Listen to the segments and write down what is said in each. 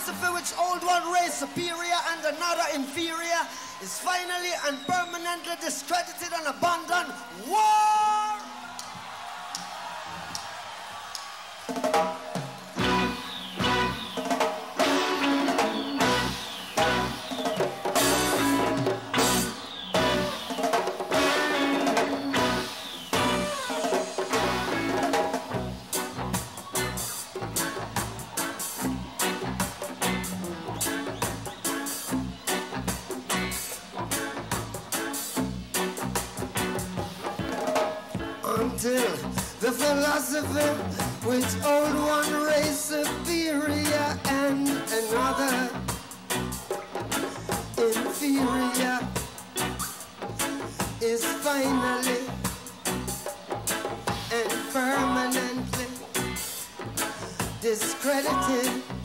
philosophy which old one race superior and another inferior is finally and permanently discredited and abandoned. War! Until the philosopher which old one race superior and another inferior is finally and permanently discredited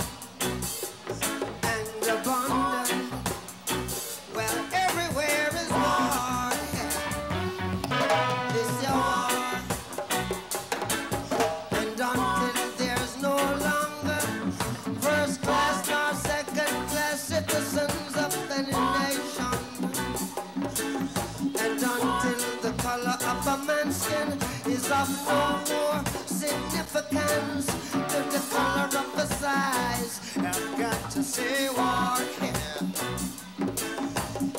more significance to the color of the size, I've got to say.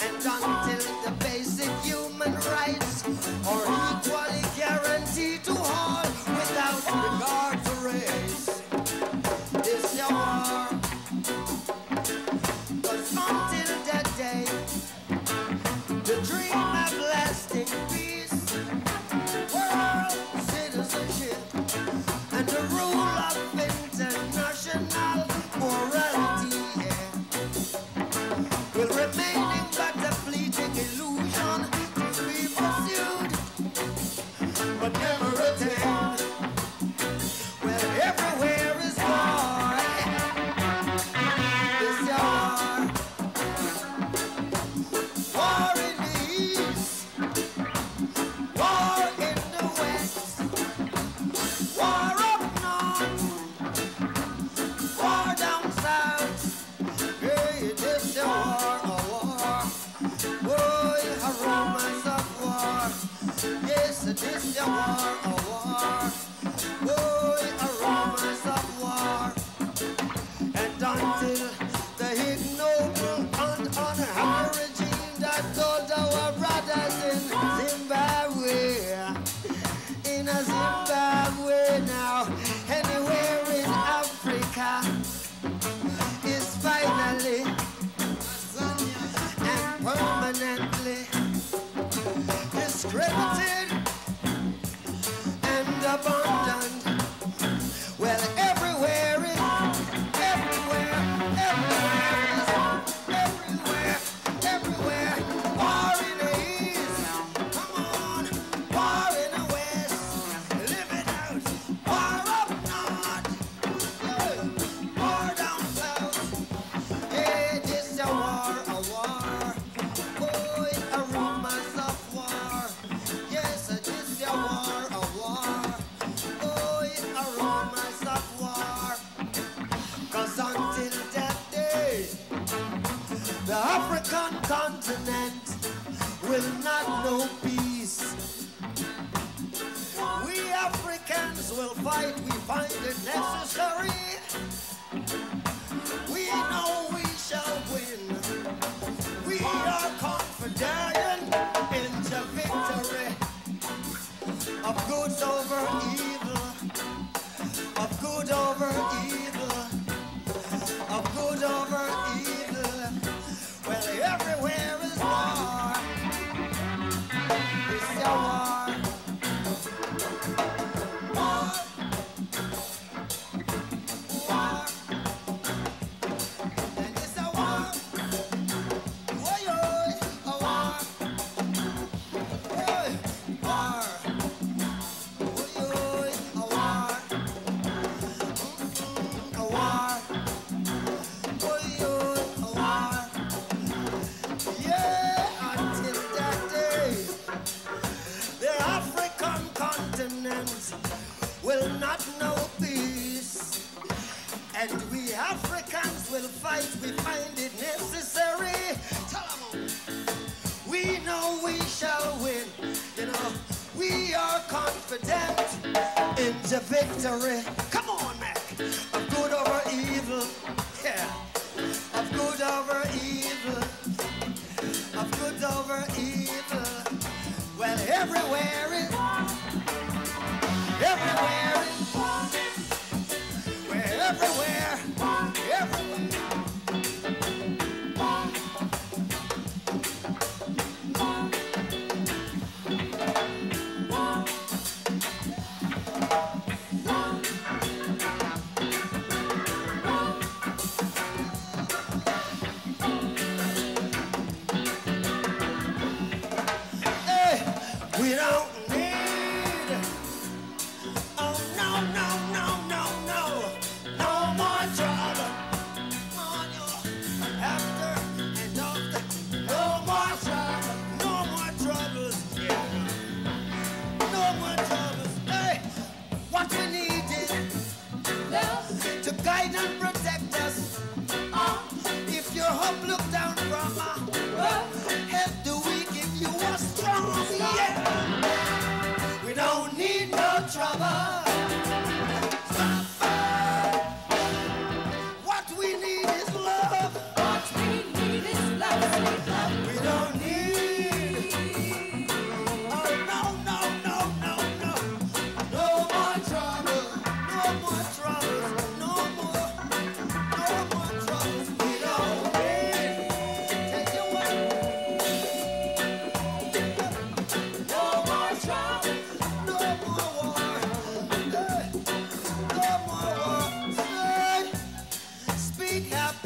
And until the basic human rights are equally guaranteed to all without regard to race, this your. 'Cause until that day, the dream will remaining Yes, it is a war, a war. War. And until the regime that told our brothers in Zimbabwe, in Zimbabwe now, anywhere in Africa, and will not know peace. We Africans will fight, we find it necessary. Africans will not know peace. And we Africans will fight, we find it necessary. We know we shall win, you know. We are confident in the victory. Come on, Mac. Of good over evil. Yeah. Of good over evil. Of good over evil. Well, everywhere everywhere. We're everywhere. happy.